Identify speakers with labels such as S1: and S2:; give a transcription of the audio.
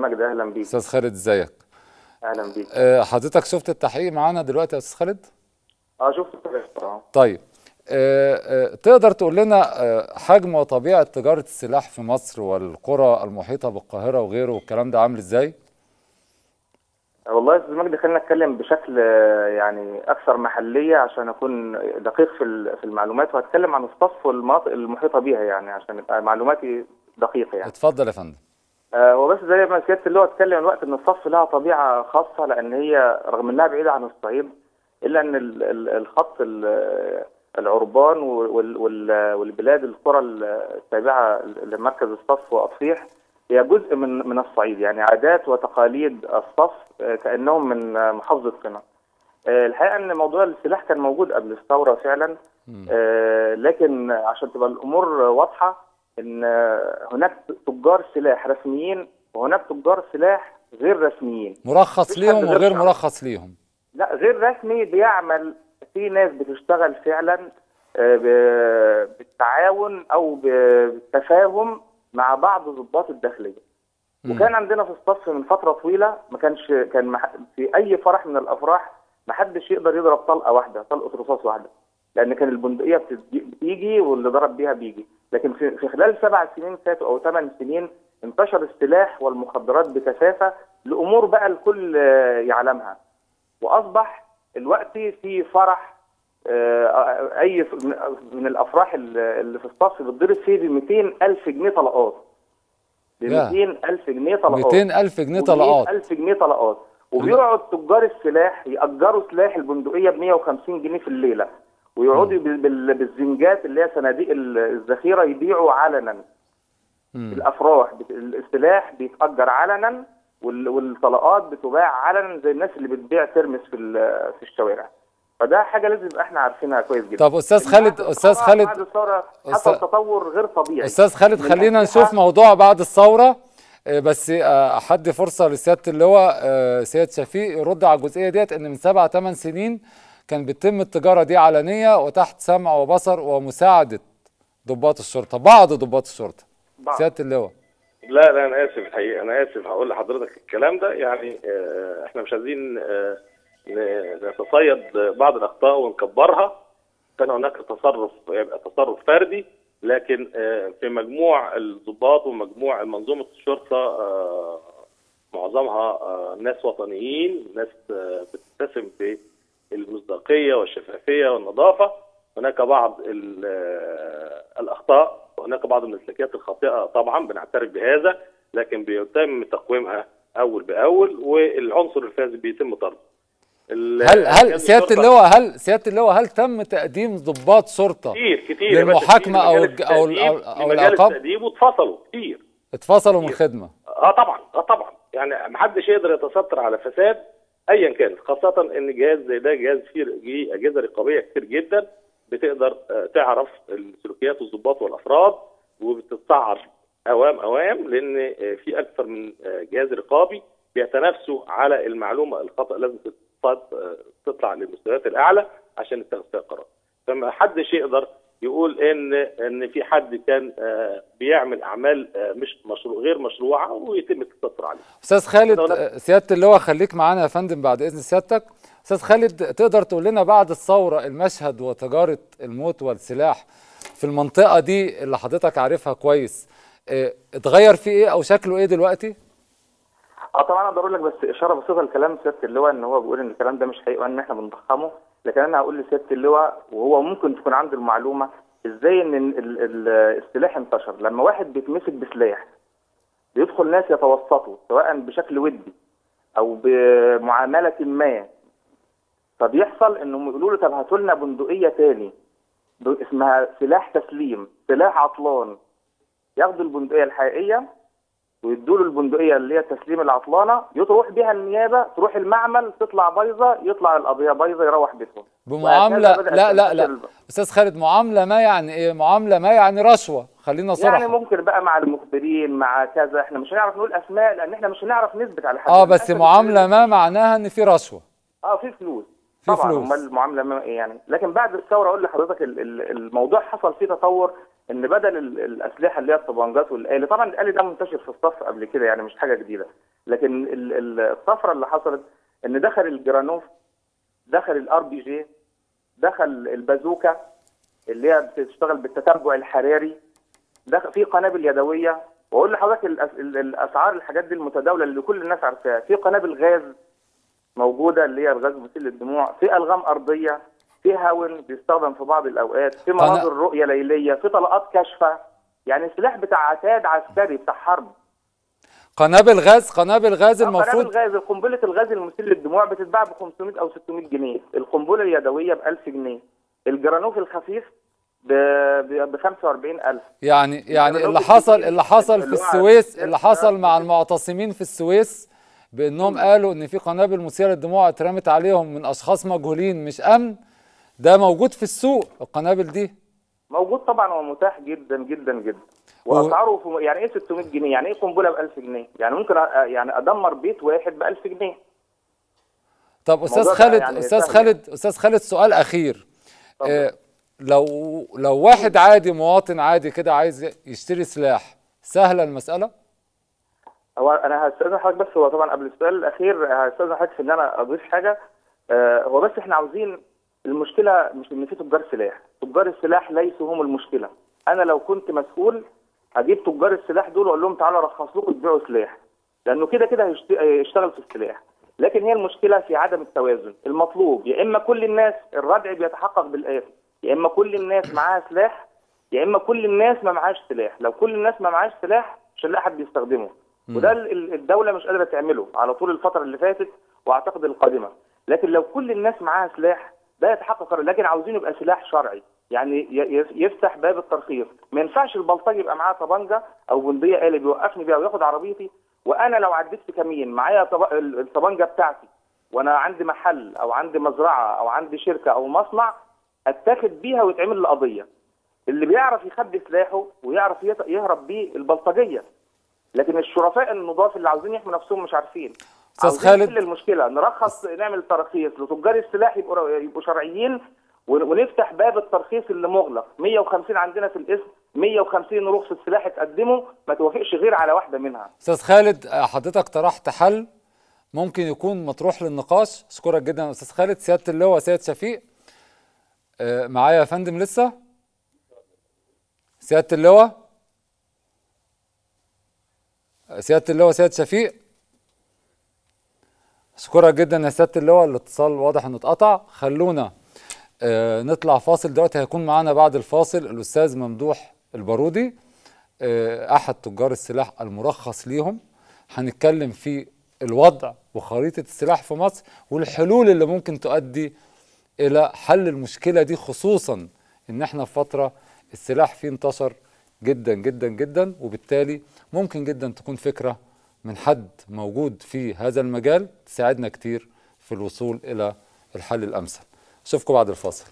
S1: مجدي أهلا بيك.
S2: أستاذ خالد إزيك؟
S1: أهلا بيك.
S2: آه، حضرتك شفت التحقيق معانا دلوقتي يا أستاذ خالد؟
S1: آه شفت
S2: طيب. آه، آه، تقدر تقول لنا آه، حجم وطبيعة تجارة السلاح في مصر والقرى المحيطة بالقاهرة وغيره والكلام ده عامل إزاي؟
S1: والله يا أستاذ مجدي خلينا نتكلم بشكل آه، يعني أكثر محلية عشان أكون دقيق في في المعلومات وهتكلم عن الصف والمناطق المحيطة بيها يعني عشان معلوماتي دقيقة يعني.
S2: اتفضل يا فندم.
S1: هو بس زي ما سياده اللي هو اتكلم الوقت إن الصف لها طبيعة خاصة لأن هي رغم إنها بعيدة عن الصعيد إلا إن ال- ال- الخط ال- العربان وال- وال- والبلاد القرى التابعة لمركز الصف واطفيح هي جزء من من الصعيد يعني عادات وتقاليد الصف آه، كأنهم من آه، محافظة قنا. آه، الحقيقة إن موضوع السلاح كان موجود قبل الثورة فعلا آه، لكن عشان تبقى الأمور واضحة إن هناك تجار سلاح رسميين وهناك تجار سلاح غير رسميين
S2: مرخص ليهم وغير. مرخص ليهم
S1: لا غير رسمي بيعمل في ناس بتشتغل فعلا آه، بالتعاون أو بالتفاهم مع بعض ضباط الداخلية
S2: مم.
S1: وكان عندنا في الصف من فترة طويلة ما كانش كان مح- في أي فرح من الأفراح ما حدش يقدر يضرب طلقة واحدة طلقة رصاص واحدة لأن كان البندقية بتيجي واللي ضرب بيها بيجي لكن في خلال سبع سنين فاتوا أو ثمان سنين انتشر السلاح والمخدرات بكثافة لأمور بقى الكل آه، يعلمها. وأصبح الوقت في فرح آه، أي من الأفراح اللي في الصف بتضرب فيه ب 200 ألف جنيه طلقات. ب
S2: يا.
S1: 200 ألف جنيه طلقات.
S2: 200 ألف جنيه طلقات.
S1: 100000 جنيه طلقات. وبيقعد تجار السلاح يأجروا سلاح البندقية ب 150 جنيه في الليلة. ويقعدوا بال- بال- بالزنجات اللي هي صناديق ال- الذخيرة يبيعوا علنا.
S2: مم.
S1: الأفراح بت- السلاح بيتأجر علنا وال- والطلقات بتباع علنا زي الناس اللي بتبيع ترمس في في الشوارع. فده حاجة لازم يبقى إحنا عارفينها كويس جدا.
S2: طب أستاذ
S1: إن
S2: خالد-
S1: الثورة-
S2: خالد-
S1: بعد الثورة حصل تطور غير طبيعي.
S2: أستاذ خالد خلينا نشوف موضوع بعد الثورة. آه، بس آه، احدي فرصة لسيادة اللواء آه، سياد شفيق يرد على الجزئية ديت إن من سبع ثمان سنين كان بيتم التجارة دي علنية وتحت سمع وبصر ومساعدة ضباط الشرطة بعض ضباط الشرطة.
S1: بعض.
S2: سيادة اللواء.
S3: لا لا أنا آسف الحقيقة أنا آسف هقول لحضرتك الكلام ده. يعني آه، إحنا مش عايزين آه، نتصيد بعض الأخطاء ونكبرها. كان هناك تصرف يبقى تصرف فردي لكن آه، في مجموع الضباط ومجموع منظومة الشرطة معظمها ناس وطنيين ناس بتتسم بالمصداقيه والشفافية والنظافة. هناك بعض ال- الأخطاء وهناك بعض المسلكيات الخاطئة طبعا بنعترف بهذا لكن بيتم تقويمها أول بأول والعنصر الفاسد بيتم طرده.
S2: هل هل
S3: سيادة
S2: اللواء هل سيادة اللواء هل تم تقديم ضباط شرطه
S3: كتير كتير التأديب-
S2: أو- أو
S3: مجال
S2: العقاب؟
S3: التأديب واتفصلوا كتير.
S2: اتفصلوا من الخدمة.
S3: آه طبعا آه طبعا. يعني محدش يقدر يتستر على فساد ايا كانت خاصة إن جهاز زي ده جهاز فيه أجهزة رقابية كتير جدا بتقدر آه، تعرف السلوكيات الضباط والأفراد وبتتصعد أوام أوام لأن آه، في أكثر من آه، جهاز رقابي بيتنافسوا على المعلومة الخطا لازم تطلع للمستويات الأعلى عشان يتخذ فيها قرار فما حدش يقدر يقول إن إن في حد كان آه، بيعمل أعمال آه، مش مشروع غير مشروعة ويتم التستر عليه.
S2: أستاذ خالد آه، سيادة اللواء خليك معانا يا فندم بعد إذن سيادتك. أستاذ خالد تقدر تقول لنا بعد الثورة المشهد وتجارة الموت والسلاح في المنطقة دي اللي حضرتك عارفها كويس اتغير فيه إيه أو شكله إيه دلوقتي؟
S1: آه طبعا أقدر أقول لك بس إشارة بسيطة لكلام سيادة اللواء إن هو بيقول إن الكلام ده مش حقيقي وإن إحنا بنضخمه. لكن أنا هقول لسيادة اللواء وهو ممكن تكون عنده المعلومة إزاي إن ال- ال- السلاح انتشر. لما واحد بيتمسك بسلاح بيدخل ناس يتوسطوا سواء بشكل ودي أو بمعاملة ما. فبيحصل انهم يقولوا له طب هاتوا لنا بندقية تاني ب- اسمها سلاح تسليم سلاح عطلان. ياخدوا البندقية الحقيقية ويدوا له البندقية اللي هي تسليم العطلانة تروح بيها النيابة تروح المعمل تطلع بايظة يطلع القضية بايظة يروح بيتهم
S2: بمعامله لا لا لا. أستاذ خالد معاملة ما يعني إيه؟ معاملة ما يعني رشوة. خلينا صراحة.
S1: يعني ممكن بقى مع المخبرين مع كذا. إحنا مش هنعرف نقول أسماء لأن إحنا مش هنعرف نثبت على حد.
S2: آه بس معاملة ما معناها إن في رشوة.
S1: آه في فلوس.
S2: في
S1: طبعا.
S2: فلوس.
S1: أمال المعاملة ما يعني. لكن بعد الثورة أقول لحضرتك ال- ال- الموضوع حصل فيه تطور. إن بدل ال- الأسلحة اللي هي الطبنجات والآلي طبعا الآلي ده منتشر في الصف قبل كده يعني مش حاجة جديدة. لكن ال- ال- الطفره اللي حصلت إن دخل الجرانوف دخل الار بي جي دخل البازوكا اللي هي بتشتغل بالتتبع الحراري دخل في قنابل يدوية. وأقول لحضرتك الأسعار الحاجات دي المتداولة اللي كل الناس عارفاها. في قنابل غاز موجودة اللي هي الغاز مسيل للدموع. في ألغام أرضية. في هاون بيستخدم في بعض الأوقات في مناظر رؤية ليلية في طلقات كاشفة. يعني سلاح بتاع عتاد عسكري بتاع حرب.
S2: قنابل غاز قنابل غاز
S1: قنابل
S2: المفروض
S1: غاز قنبله الغاز المسيل للدموع بتتباع ب 500 أو 600 جنيه. القنبلة اليدوية ب 1000 جنيه. الجرانوف الخفيف ب 45000
S2: يعني يعني اللي حصل اللي حصل في السويس اللي حصل مع. المعتصمين في السويس بأنهم قالوا إن في قنابل مثيرة للدموع اترمت عليهم من أشخاص مجهولين مش أمن. ده موجود في السوق القنابل دي؟
S1: موجود طبعا ومتاح جدا جدا جدا. وأسعاره في يعني إيه 600 جنيه؟ يعني إيه قنبلة ب 1000 جنيه؟ يعني ممكن يعني أدمر بيت واحد ب 1000 جنيه.
S2: طب
S1: أستاذ
S2: خالد
S1: يعني
S2: أستاذ
S1: سهل.
S2: خالد أستاذ خالد سؤال أخير. آه لو لو واحد عادي مواطن عادي كده عايز يشتري سلاح سهله المسألة؟
S1: هو أنا هستأذن حضرتك بس هو طبعا قبل السؤال الأخير هستأذن حضرتك في إن أنا أضيف حاجة. آه، هو بس إحنا عاوزين المشكلة مش إن في تجار سلاح. تجار السلاح ليسوا هم المشكلة. أنا لو كنت مسؤول هجيب تجار السلاح دول وأقول لهم تعالوا رخص لكم تبيعوا سلاح. لأنه كده كده هيشت- هيشتغل في السلاح. لكن هي المشكلة في عدم التوازن. المطلوب يا إما كل الناس الردع بيتحقق بالآتي يا إما كل الناس معاها سلاح يا إما كل الناس ما معاش سلاح. لو كل الناس ما معاش سلاح مش هنلاقي حد يستخدمه. وده ال- ال- الدولة مش قادرة تعمله على طول الفترة اللي فاتت وأعتقد القادمة. لكن لو كل الناس معاها سلاح ده يتحقق لكن عاوزين يبقى سلاح شرعي. يعني يفتح باب الترخيص. ما ينفعش البلطجي يبقى معاه طبنجه أو بندقية قالب يوقفني بيها وياخد عربيتي وأنا لو عديت في كمين معايا طب- ال- الطبنجه بتاعتي وأنا عندي محل أو عندي مزرعة أو عندي شركة أو مصنع أتاخد بيها ويتعمل لي قضية. اللي بيعرف يخبي سلاحه ويعرف يهرب بيه البلطجية. لكن الشرفاء النضاف اللي عاوزين يحموا نفسهم مش عارفين.
S2: أستاذ
S1: عاوزين
S2: خالد.
S1: المشكلة؟ نرخص نعمل تراخيص لتجار السلاح يبقوا يبقوا شرعيين ون- ونفتح باب الترخيص اللي مغلق. 150 عندنا في الاسم 150 رخصه سلاح اتقدموا ما توافقش غير على واحدة منها.
S2: أستاذ خالد حضرتك طرحت حل ممكن يكون مطروح للنقاش. أشكرك جدا أستاذ خالد. سيادة اللواء سيد شفيق. آه، معايا يا فندم لسه؟ سيادة اللواء؟ آه، سيادة اللواء سيد شفيق. أشكرك جدا يا سيادة اللواء الاتصال واضح إنه اتقطع. خلونا آه، نطلع فاصل. دلوقتي هيكون معانا بعد الفاصل الأستاذ ممدوح البارودي آه، أحد تجار السلاح المرخص ليهم. هنتكلم في الوضع وخريطة السلاح في مصر والحلول اللي ممكن تؤدي إلى حل المشكلة دي خصوصا إن إحنا في فترة السلاح فيه انتشر جدا جدا جدا وبالتالي ممكن جدا تكون فكرة من حد موجود في هذا المجال تساعدنا كتير في الوصول إلى الحل الأمثل. أشوفكم بعد الفاصل.